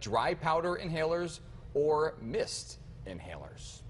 dry powder inhalers or mist inhalers.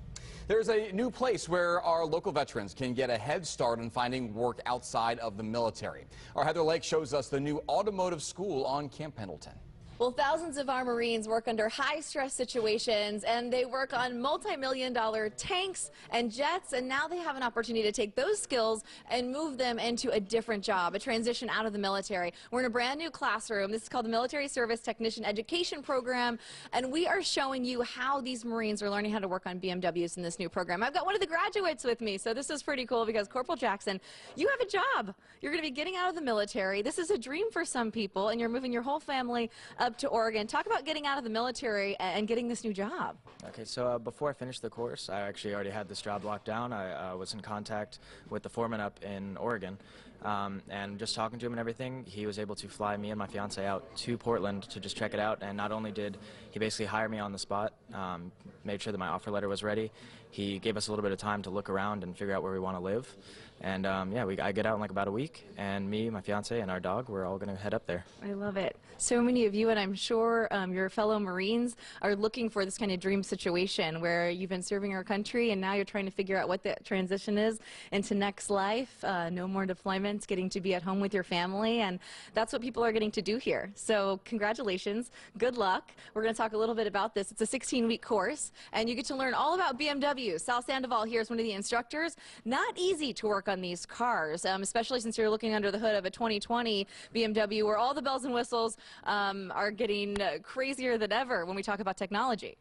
There's a new place where our local veterans can get a head start on finding work outside of the military. Our Heather Lake shows us the new automotive school on Camp Pendleton. Well, thousands of our Marines work under high stress situations and they work on multi million dollar tanks and jets. And now they have an opportunity to take those skills and move them into a different job, a transition out of the military. We're in a brand new classroom. This is called the Military Service Technician Education Program. And we are showing you how these Marines are learning how to work on BMWs in this new program. I've got one of the graduates with me. So this is pretty cool because Corporal Jackson, you have a job. You're going to be getting out of the military. This is a dream for some people and you're moving your whole family up to Oregon. Talk about getting out of the military and getting this new job. Okay, so uh, before I finished the course, I actually already had this job locked down. I uh, was in contact with the foreman up in Oregon, um, and just talking to him and everything, he was able to fly me and my fiance out to Portland to just check it out. And not only did he basically hire me on the spot, um, made sure that my offer letter was ready, he gave us a little bit of time to look around and figure out where we want to live. And um, yeah, we, I get out in like about a week, and me, my fiance, and our dog, we're all going to head up there. I love it. So many of you, and I'm sure um, your fellow Marines, are looking for this kind of dream situation where you've been serving our country, and now you're trying to figure out what the transition is into next life. Uh, no more deployments, getting to be at home with your family, and that's what people are getting to do here. So congratulations, good luck. We're going to talk a little bit about this. It's a 16-week course, and you get to learn all about BMW. Sal Sandoval here is one of the instructors. Not easy to work on these cars, um, especially since you're looking under the hood of a 2020 BMW where all the bells and whistles um, are getting uh, crazier than ever when we talk about technology.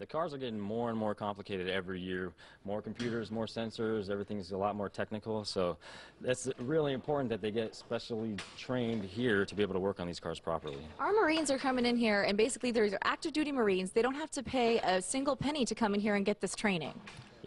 The cars are getting more and more complicated every year. More computers, more sensors, everything's a lot more technical. So it's really important that they get specially trained here to be able to work on these cars properly. Our Marines are coming in here, and basically, they're active duty Marines. They don't have to pay a single penny to come in here and get this training.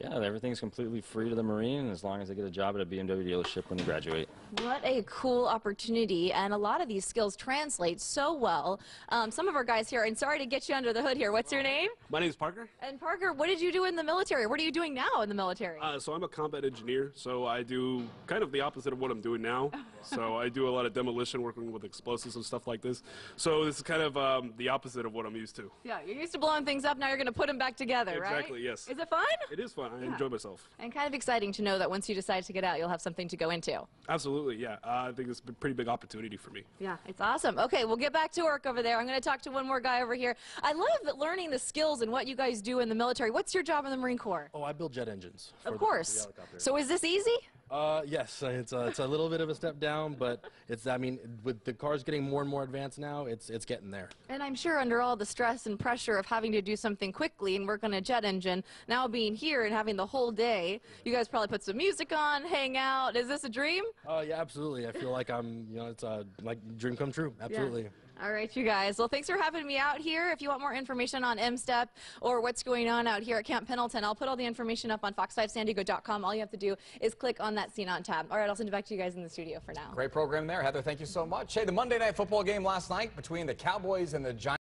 Yeah, everything's completely free to the Marine as long as they get a job at a BMW dealership when they graduate. What a cool opportunity, and a lot of these skills translate so well. Um, some of our guys here, and sorry to get you under the hood here. What's your name? My name is Parker. And Parker, what did you do in the military? What are you doing now in the military? Uh, so I'm a combat engineer, so I do kind of the opposite of what I'm doing now. so I do a lot of demolition, working with explosives and stuff like this. So this is kind of um, the opposite of what I'm used to. Yeah, you're used to blowing things up. Now you're going to put them back together, right? Exactly. Yes. Is it fun? It is fun. I enjoy myself. And kind of exciting to know that once you decide to get out, you'll have something to go into. Absolutely. Yeah. Uh, I think it's a pretty big opportunity for me. Yeah, it's awesome. Okay, we'll get back to work over there. I'm going to talk to one more guy over here. I love learning the skills and what you guys do in the military. What's your job in the Marine Corps? Oh, I build jet engines. for Of the- the course. So is this easy? Uh, yes, uh, it's a, it's a little bit of a step down, but it's I mean with the cars getting more and more advanced now, it's it's getting there. And I'm sure under all the stress and pressure of having to do something quickly and work on a jet engine, now being here and having the whole day, you guys probably put some music on, hang out. Is this a dream? Oh yeah, absolutely. I feel like I'm you know it's a like dream come true. Absolutely. All right, you guys. Well, thanks for having me out here. If you want more information on M-STEP or what's going on out here at Camp Pendleton, I'll put all the information up on fox5sandiego.com. All you have to do is click on that Seen On tab. All right, I'll send it back to you guys in the studio for now. Great program there, Heather. Thank you so much. Hey, the Monday Night Football game last night between the Cowboys and the Giants.